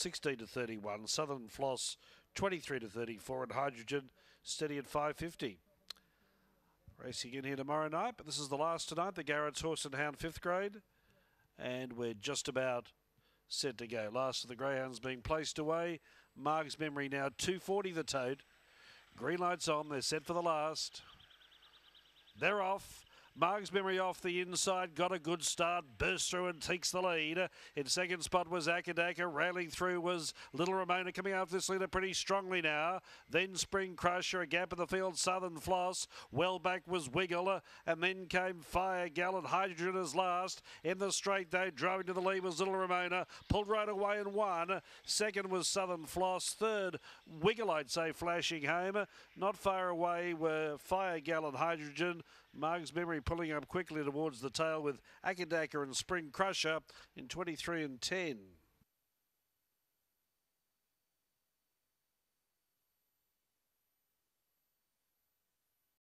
16 to 31. Southern Floss 23 to 34. And Hydrogen steady at 550. Racing in here tomorrow night, but this is the last tonight. The Garrards Horse and Hound fifth grade. And we're just about set to go. Last of the Greyhounds being placed away. Mark's memory now 240 the tote. Green lights on. They're set for the last. They're off. Mark's memory off the inside, got a good start, bursts through and takes the lead. In second spot was Akadaka, railing through was Little Ramona coming of this leader pretty strongly now. Then Spring Crusher, a gap in the field, Southern Floss. Well back was Wiggle, and then came Fire Gallant Hydrogen as last. In the straight though, driving to the lead was Little Ramona, pulled right away and won. Second was Southern Floss. Third, Wiggle, I'd say, flashing home. Not far away were Fire Gallant Hydrogen. Mark's memory pulling up quickly towards the tail with Akadaka and Spring Crusher in 23 and 10.